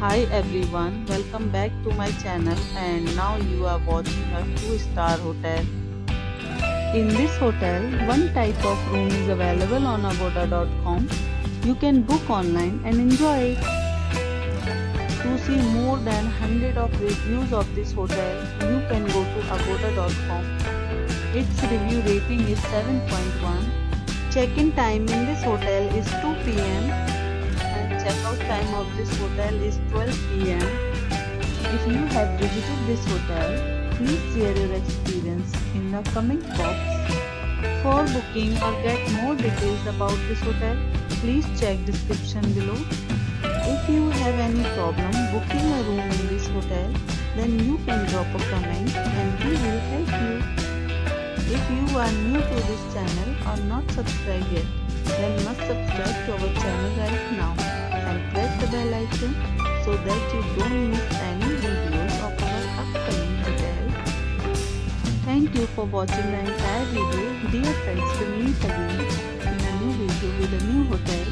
Hi everyone, welcome back to my channel and now you are watching a 2-star hotel. In this hotel, one type of room is available on agoda.com. You can book online and enjoy it. To see more than 100 of reviews of this hotel, you can go to agoda.com. Its review rating is 7.1. Check-in time in this hotel is 2 pm time of this hotel is 12 pm. If you have visited this hotel, please share your experience in the comment box. For booking or get more details about this hotel, please check description below. If you have any problem booking a room in this hotel, then you can drop a comment and we will help you. If you are new to this channel or not subscribed yet, then must subscribe to our channel right now the icon so that you don't miss any videos of our upcoming hotel. Thank you for watching the entire video. Dear friends, we meet again in a new video with a new hotel.